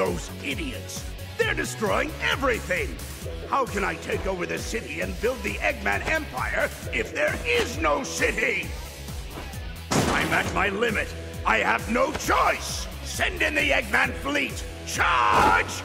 Those idiots! They're destroying everything! How can I take over the city and build the Eggman Empire if there is no city? I'm at my limit. I have no choice! Send in the Eggman fleet! Charge!